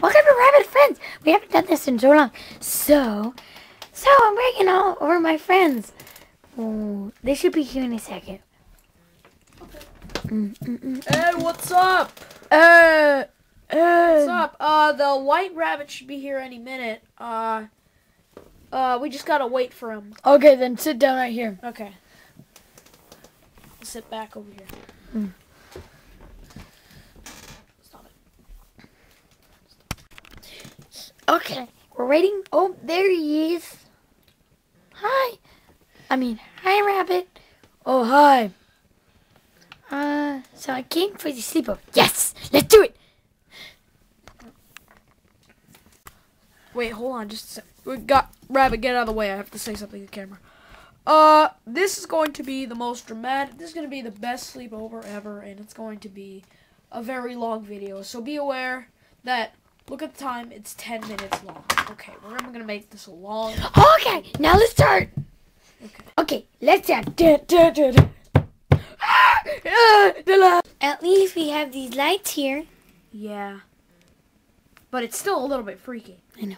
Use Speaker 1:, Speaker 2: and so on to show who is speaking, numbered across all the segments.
Speaker 1: Welcome to Rabbit Friends. We haven't done this in so long. So, so I'm bringing all over my friends. Oh, they should be here in a second. Mm, mm, mm.
Speaker 2: Hey, what's up?
Speaker 1: Uh,
Speaker 2: What's
Speaker 1: uh,
Speaker 2: up? Uh, the white rabbit should be here any minute. Uh, uh, we just gotta wait for him.
Speaker 1: okay, then sit down right here.
Speaker 2: Okay. Sit back over here.
Speaker 1: Mm.
Speaker 2: Stop it.
Speaker 1: Okay, we're waiting. Oh, there he is. Hi. I mean, hi, Rabbit. Oh, hi. Uh, so I came for the sleepover. Yes, let's do it.
Speaker 2: Wait, hold on, just a sec. We got rabbit. Get out of the way. I have to say something to the camera. Uh, this is going to be the most dramatic. This is going to be the best sleepover ever, and it's going to be a very long video. So be aware that. Look at the time. It's 10 minutes long. Okay, we're gonna make this a long.
Speaker 1: Okay, now let's start.
Speaker 2: Okay.
Speaker 1: Okay, let's start. Da, da, da, da. Ah, ah, la. At least we have these lights here.
Speaker 2: Yeah. But it's still a little bit freaky.
Speaker 1: I know.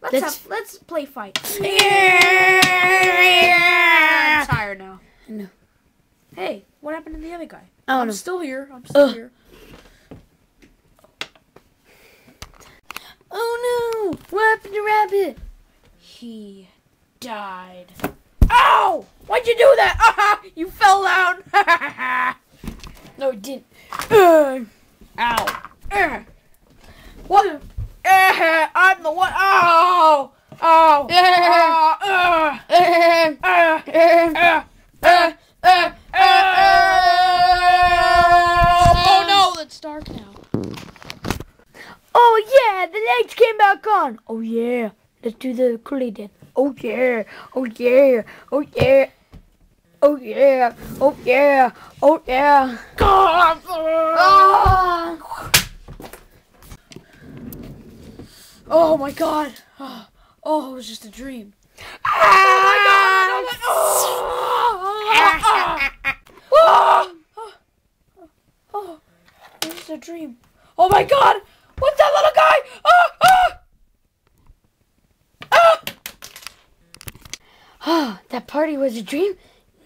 Speaker 2: Let's
Speaker 1: Let's-
Speaker 2: have, let's play fight. I'm
Speaker 1: Yeah.
Speaker 2: tired now.
Speaker 1: I know.
Speaker 2: Hey, what happened to the other guy?
Speaker 1: Don't
Speaker 2: I'm still here. I'm still
Speaker 1: Ugh.
Speaker 2: here.
Speaker 1: Oh no! What happened to Rabbit?
Speaker 2: He died. Ow! Why'd you do that? Ah, you fell down.
Speaker 1: No, it didn't.
Speaker 2: Uh, Ow. Uh, what? Eh, I'm the one. Ow! Ow!
Speaker 1: Eh.
Speaker 2: Ah, ah, ah, ah, ah, ah, ah. Oh no, it's dark now.
Speaker 1: Oh yeah, the Oh yeah, let's do the Kool-Aid dance. Oh yeah, oh yeah, oh yeah, oh yeah, oh yeah, oh yeah. Ah.
Speaker 2: Oh my god. Oh, it was just a dream. Oh, my god. oh, it was a dream. Oh my god that little guy? Ah, ah! Ah!
Speaker 1: Oh, that party was a dream?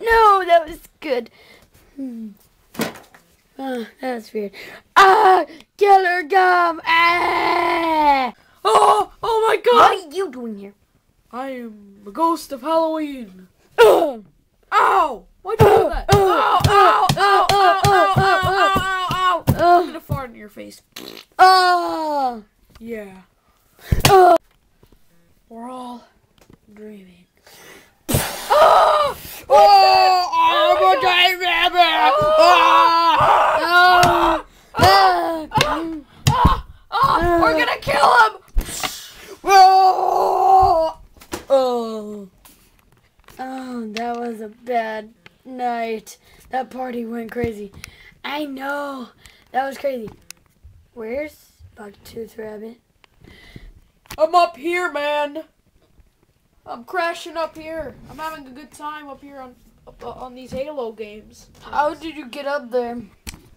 Speaker 1: No, that was good. Hmm. Oh, that was weird. Ah, killer gum. Ah.
Speaker 2: Oh, oh my god!
Speaker 1: What are you doing here?
Speaker 2: I am the ghost of Halloween.
Speaker 1: Ugh.
Speaker 2: Ow! Why'd you do that? Ow, ow, ow, ow, ow, ow, ow, ow, ow. I'm gonna fart in your face.
Speaker 1: oh,
Speaker 2: Yeah.
Speaker 1: oh.
Speaker 2: We're all dreaming. Oh! Oh! I'm a giant rabbit!
Speaker 1: Ah, ah,
Speaker 2: Ah! Ah! We're gonna kill him!
Speaker 1: oh, oh, oh, that was a bad night. That party went crazy. I know. That was crazy. Where's Bucktooth Rabbit?
Speaker 2: I'm up here, man. I'm crashing up here. I'm having a good time up here on up, uh, on these Halo games.
Speaker 1: How did you get up there?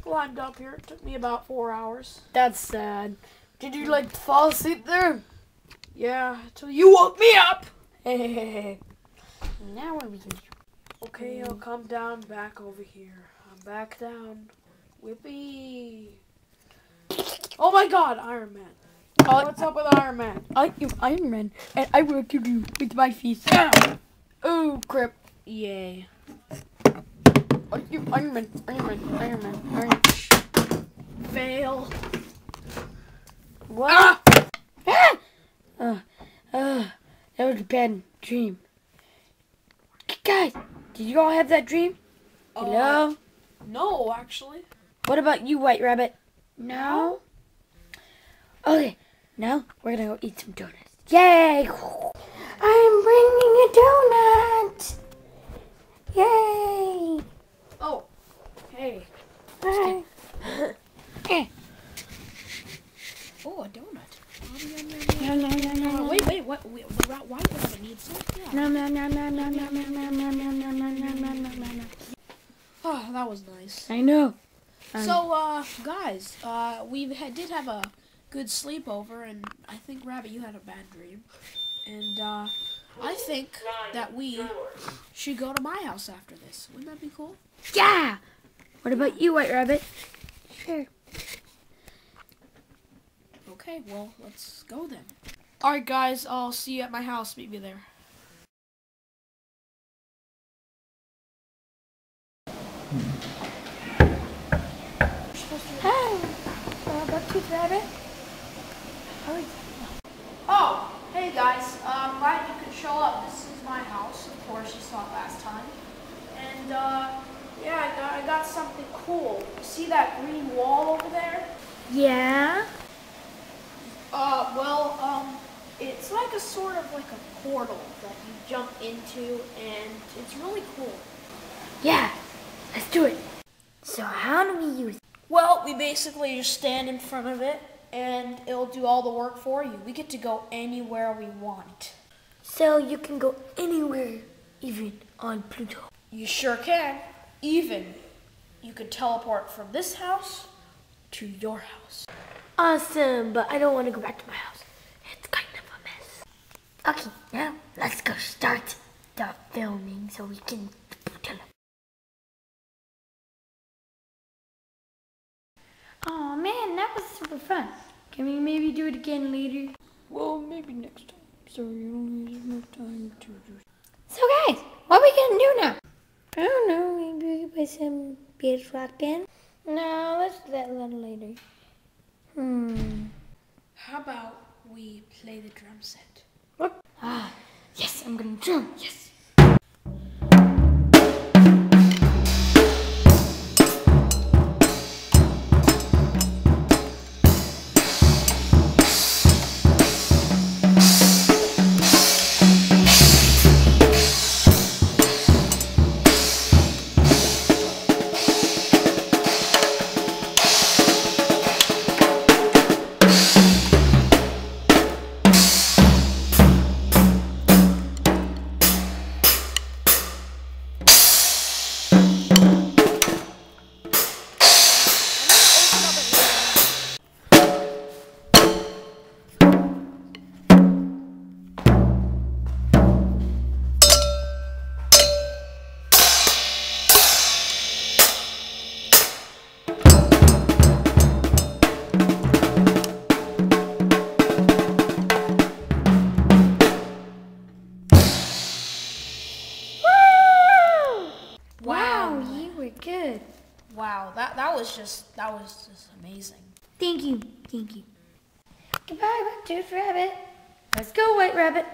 Speaker 2: Climbed up here. It took me about four hours.
Speaker 1: That's sad. Did you like fall asleep there?
Speaker 2: Yeah, till you woke me up.
Speaker 1: Hey, hey. now we're
Speaker 2: Okay, I'll come down back over here. I'm back down. Whippy. Oh my god, Iron Man. What's up with Iron Man?
Speaker 1: I am Iron Man, and I will kill you with my fist. Oh crap!
Speaker 2: Yay.
Speaker 1: I am Iron Man, Iron Man, Iron Man, Iron Man.
Speaker 2: Fail.
Speaker 1: What?
Speaker 2: Ah!
Speaker 1: Ah! Uh, uh, that was a bad dream. Guys, did you all have that dream? Hello?
Speaker 2: No, actually.
Speaker 1: What about you, White Rabbit? No? Okay, now we're gonna go eat some donuts. Yay! I'm bringing a donut! Yay!
Speaker 2: Oh, hey.
Speaker 1: Bye.
Speaker 2: Oh, a donut.
Speaker 1: Nom, nom, nom, nom, nom.
Speaker 2: wait, wait, what? Wait, why why would I need something? Yeah.
Speaker 1: Nom, nom, nom, nom, nom, nom, nom, nom, nom, nom, nom, nom, nom, nom, nom, nom.
Speaker 2: Oh, that was nice.
Speaker 1: I know. Um,
Speaker 2: So, uh, guys, uh, we ha- did have a good sleepover, and I think Rabbit, you had a bad dream, and uh, I think that we should go to my house after this. Wouldn't that be cool?
Speaker 1: Yeah. What about you, White Rabbit? Sure.
Speaker 2: Okay, well, let's go then. All right, guys, I'll see you at my house. Meet me there.
Speaker 1: Hi. Uh, Bucktooth Rabbit.
Speaker 2: Oh, hey guys. Um, glad you could show up. This is my house, of course. You saw it last time. And uh, yeah, I got I got something cool. You see that green wall over there?
Speaker 1: Yeah.
Speaker 2: Uh, well, um, it's like a sort of like a portal that you jump into, and it's really cool.
Speaker 1: Yeah. Let's do it. So how do we use it?
Speaker 2: Well, we basically just stand in front of it, and it'll do all the work for you. We get to go anywhere we want.
Speaker 1: So you can go anywhere, even on Pluto.
Speaker 2: You sure can. Even you could teleport from this house to your house.
Speaker 1: Awesome, but I don't want to go back to my house. It's kind of a mess. Okay, now let's go start the filming so we can Oh man, that was super fun. Can we maybe do it again later?
Speaker 2: Well, maybe next time. So you don't have enough time to do.
Speaker 1: So guys, what are we gonna do now? I don't know, maybe we could play some Beatles Rock Band? No, let's do that a little later. Hmm.
Speaker 2: How about we play the drum set?
Speaker 1: What? Ah, yes, I'm gonna drum, yes.
Speaker 2: Was just that was just amazing.
Speaker 1: Thank you, thank you. Goodbye, Tooth Rabbit. Let's go, White Rabbit.